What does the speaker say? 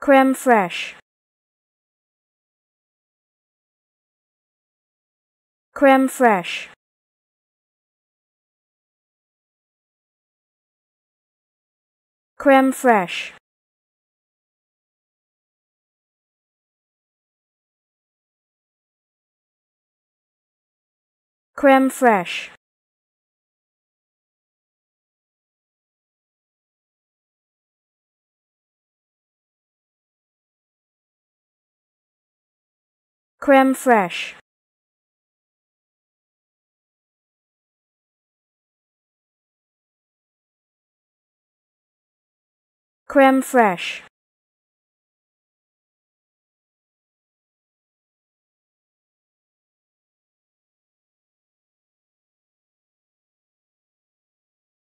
Creme fraiche. Creme fraiche. Creme fraiche. Creme fraiche. Creme fraiche. Creme fraiche.